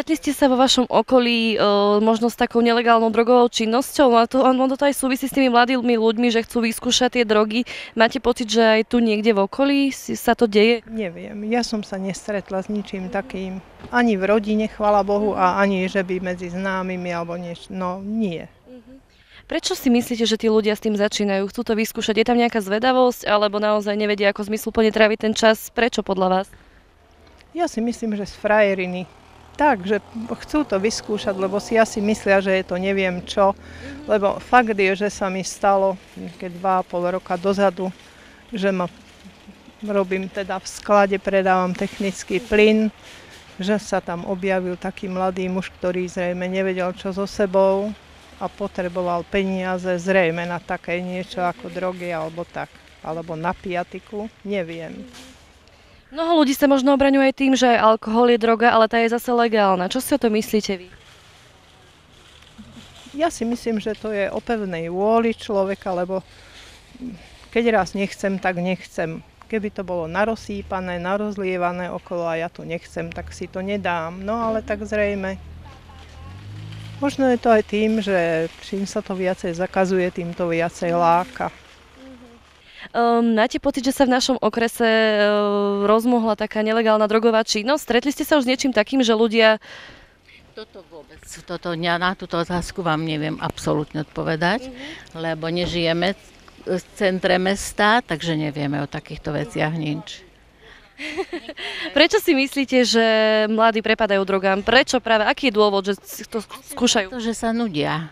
Stretli ste sa vo vašom okolí e, možno s takou nelegálnou drogovou činnosťou? A to, ono to aj súvisí s tými mladými ľuďmi, že chcú vyskúšať tie drogy. Máte pocit, že aj tu niekde v okolí si- sa to deje? Neviem, ja som sa nestretla s ničím takým. Ani v rodine, chvala Bohu, a ani že by medzi známymi alebo niečo. No nie. Prečo si myslíte, že tí ľudia s tým začínajú? Chcú to vyskúšať? Je tam nejaká zvedavosť? Alebo naozaj nevedia, ako zmysluplne tráviť ten čas? Prečo podľa vás? Ja si myslím, že z frajeriny. Tak, že chcú to vyskúšať, lebo si asi myslia, že je to neviem čo. Lebo fakt je, že sa mi stalo, keď dva a pol roka dozadu, že ma robím teda v sklade, predávam technický plyn, že sa tam objavil taký mladý muž, ktorý zrejme nevedel, čo so sebou a potreboval peniaze zrejme na také niečo ako drogy alebo tak, alebo na piatiku, neviem. Mnoho ľudí sa možno obraňuje tým, že alkohol je droga, ale tá je zase legálna. Čo si o to myslíte vy? Ja si myslím, že to je o pevnej vôli človeka, lebo keď raz nechcem, tak nechcem. Keby to bolo narozsýpané, narozlievané okolo a ja to nechcem, tak si to nedám. No ale tak zrejme. Možno je to aj tým, že čím sa to viacej zakazuje, tým to viacej láka. Um, máte pocit, že sa v našom okrese uh, rozmohla taká nelegálna drogová činnosť? Stretli ste sa už s niečím takým, že ľudia... Toto vôbec, toto, ja na túto otázku vám neviem absolútne odpovedať, lebo nežijeme v centre mesta, takže nevieme o takýchto veciach nič. Prečo si myslíte, že mladí prepadajú drogám? Prečo práve? Aký je dôvod, že to skúšajú? To, že sa nudia.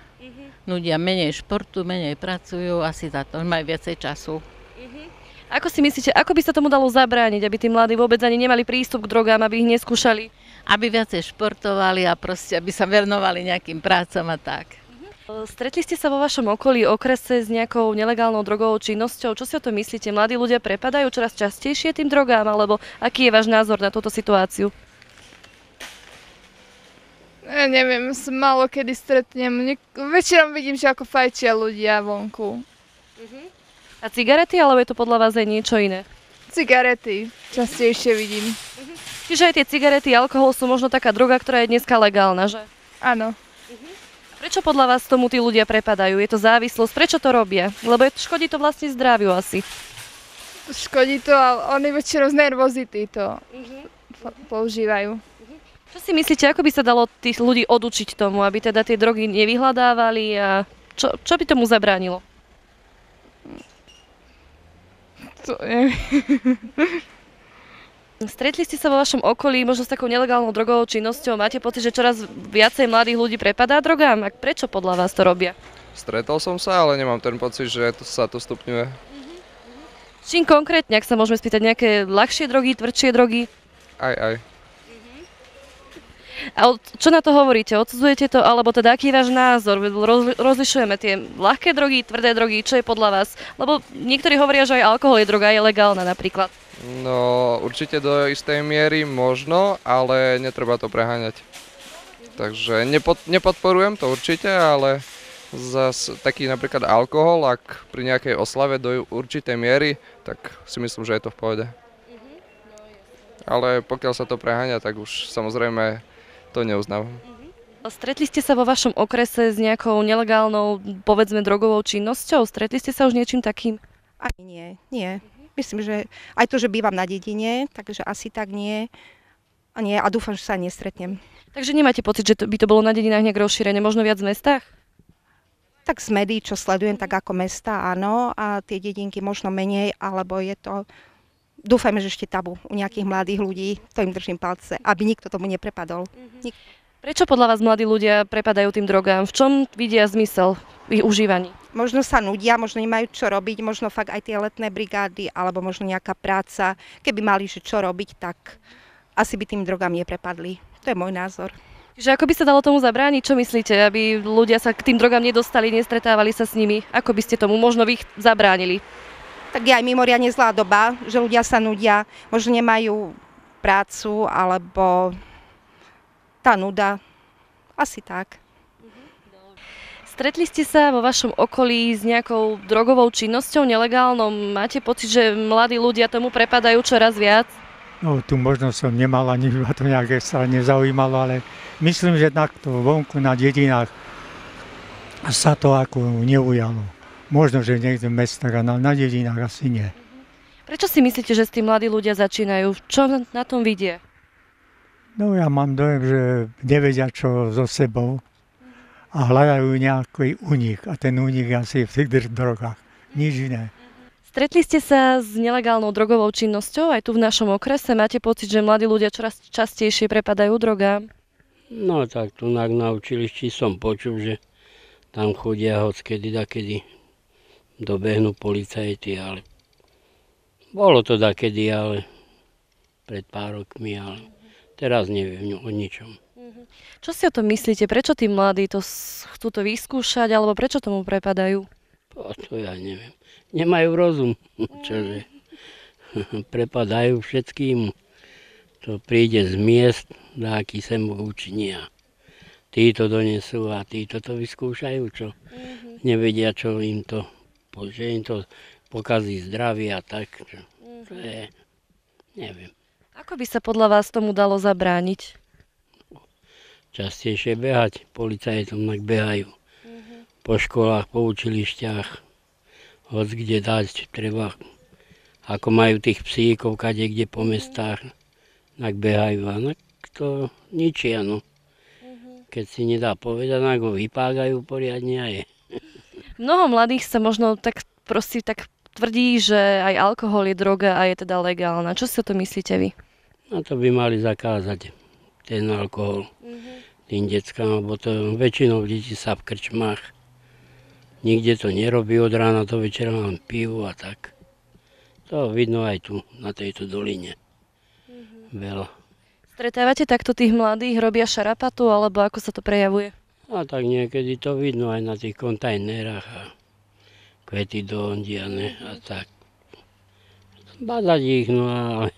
Nudia menej športu, menej pracujú, asi za to majú viacej času. Ako si myslíte, ako by sa tomu dalo zabrániť, aby tí mladí vôbec ani nemali prístup k drogám, aby ich neskúšali? Aby viacej športovali a proste, aby sa venovali nejakým prácam a tak. Uh, Stretli ste sa vo vašom okolí, okrese s nejakou nelegálnou drogovou činnosťou? Čo si o to myslíte? Mladí ľudia prepadajú čoraz častejšie tým drogám, alebo aký je váš názor na túto situáciu? Ja neviem, málo kedy stretnem. Nik- väčšinou vidím, že ako fajčia ľudia vonku. A cigarety, alebo je to podľa vás aj niečo iné? Cigarety častejšie vidím. Čiže aj tie cigarety, alkohol sú možno taká droga, ktorá je dneska legálna, že? Áno. Prečo podľa vás tomu tí ľudia prepadajú? Je to závislosť? Prečo to robia? Lebo je, škodí to vlastne zdraviu asi. Škodí to, ale oni väčšinou z nervozity to po- používajú. Čo si myslíte, ako by sa dalo tých ľudí odučiť tomu, aby teda tie drogy nevyhľadávali a čo, čo by tomu zabránilo? To neviem. Stretli ste sa vo vašom okolí možno s takou nelegálnou drogovou činnosťou? Máte pocit, že čoraz viacej mladých ľudí prepadá drogám? A prečo podľa vás to robia? Stretol som sa, ale nemám ten pocit, že to sa to stupňuje. S čím konkrétne, ak sa môžeme spýtať, nejaké ľahšie drogy, tvrdšie drogy? Aj, aj. A čo na to hovoríte? Odsudzujete to, alebo teda aký je váš názor? Roz, rozlišujeme tie ľahké drogy, tvrdé drogy, čo je podľa vás? Lebo niektorí hovoria, že aj alkohol je droga, je legálna napríklad. No, určite do istej miery možno, ale netreba to preháňať. Takže nepod, nepodporujem to určite, ale zas taký napríklad alkohol, ak pri nejakej oslave do určitej miery, tak si myslím, že je to v pohode. Ale pokiaľ sa to preháňa, tak už samozrejme to neuznávam. Stretli ste sa vo vašom okrese s nejakou nelegálnou, povedzme, drogovou činnosťou? Stretli ste sa už niečím takým? Ani nie, nie. Myslím, že aj to, že bývam na dedine, takže asi tak nie. A nie, a dúfam, že sa nestretnem. Takže nemáte pocit, že to, by to bolo na dedinách nejak rozšírené, možno viac v mestách? Tak z médií, čo sledujem, tak ako mesta, áno, a tie dedinky možno menej, alebo je to... Dúfajme, že ešte tabu u nejakých mladých ľudí, to im držím palce, aby nikto tomu neprepadol. Nik- Prečo podľa vás mladí ľudia prepadajú tým drogám? V čom vidia zmysel ich užívaní? Možno sa nudia, možno nemajú čo robiť, možno fakt aj tie letné brigády, alebo možno nejaká práca. Keby mali, že čo robiť, tak asi by tým drogám neprepadli. To je môj názor. Že ako by sa dalo tomu zabrániť? Čo myslíte, aby ľudia sa k tým drogám nedostali, nestretávali sa s nimi? Ako by ste tomu možno vy ich zabránili? Tak je aj mimoriadne zlá doba, že ľudia sa nudia, možno nemajú prácu, alebo tá nuda. Asi tak. Stretli ste sa vo vašom okolí s nejakou drogovou činnosťou nelegálnou? Máte pocit, že mladí ľudia tomu prepadajú čoraz viac? No, tu možno som nemal ani ma to nejak extra nezaujímalo, ale myslím, že takto vonku na dedinách sa to ako neujalo. Možno, že niekde v mestách, ale na dedinách asi nie. Prečo si myslíte, že s tým mladí ľudia začínajú? Čo na- na tom vidia? No ja mám dojem, že nevedia čo so sebou a hľadajú nejaký únik. A ten únik je asi v tých drogách. Nič iné. Stretli ste sa s nelegálnou drogovou činnosťou aj tu v našom okrese? Máte pocit, že mladí ľudia čoraz častejšie prepadajú drogám? No tak tu na, na učilišti som počul, že tam chodia hoc kedy da kedy dobehnú policajti, ale bolo to da kedy, ale pred pár rokmi, ale teraz neviem o ničom. Čo si o tom myslíte? Prečo tí mladí to chcú to vyskúšať alebo prečo tomu prepadajú? To, to ja neviem. Nemajú rozum, čože. Prepadajú všetkým. To príde z miest, dáky sem učinia. Tí to donesú a tí to vyskúšajú, čo nevedia, čo im to, že im to pokazí zdravie a tak. To je, neviem. Ako by sa podľa vás tomu dalo zabrániť? častejšie behať. Policajtom tak behajú. Po školách, po učilišťach, hoď kde dať, treba, ako majú tých psíkov, kade kde po mestách, tak behajú a tak to ničia, no. Keď si nedá povedať, tak ho vypágajú poriadne a je. Mnoho mladých sa možno tak proste tak tvrdí, že aj alkohol je droga a je teda legálna. Čo si o to myslíte vy? No to by mali zakázať, ten alkohol tým deckám, lebo to väčšinou deti sa v krčmách. Nikde to nerobí od rána do večera len pivu a tak. To vidno aj tu, na tejto doline. Veľa. Stretávate takto tých mladých, robia šarapatu alebo ako sa to prejavuje? A tak niekedy to vidno aj na tých kontajnerách a kvety do ondiane a tak. Badať ich, no ale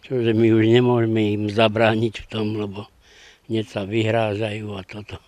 čože my už nemôžeme im zabrániť v tom, lebo hneď sa vyhrážajú a toto.